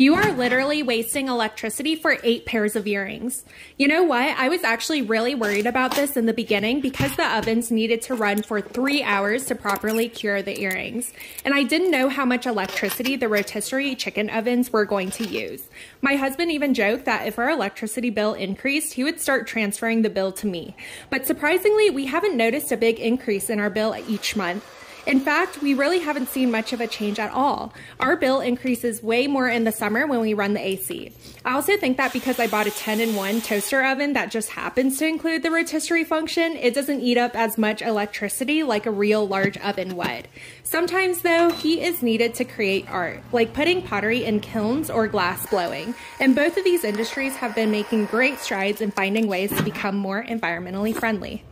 You are literally wasting electricity for eight pairs of earrings. You know what? I was actually really worried about this in the beginning because the ovens needed to run for three hours to properly cure the earrings. And I didn't know how much electricity the rotisserie chicken ovens were going to use. My husband even joked that if our electricity bill increased, he would start transferring the bill to me. But surprisingly, we haven't noticed a big increase in our bill each month. In fact, we really haven't seen much of a change at all. Our bill increases way more in the summer when we run the AC. I also think that because I bought a 10 in 1 toaster oven that just happens to include the rotisserie function, it doesn't eat up as much electricity like a real large oven would. Sometimes, though, heat is needed to create art, like putting pottery in kilns or glass blowing. And both of these industries have been making great strides in finding ways to become more environmentally friendly.